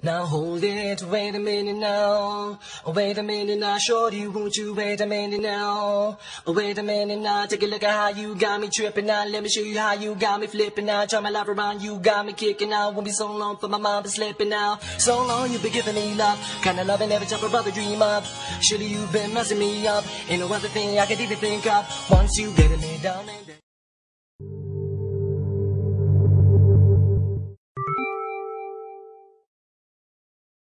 Now hold it, wait a minute now. Oh, wait a minute now, shorty, won't you wait a minute now? Oh, wait a minute now, take a look at how you got me tripping now. Let me show you how you got me flipping now. Turn my life around, you got me kicking now. Won't be so long for my mind to slipping now. So long you've been giving me love, kinda loving every type of brother dream up. Surely you've been messing me up. Ain't no other thing I could even think of. Once you get me down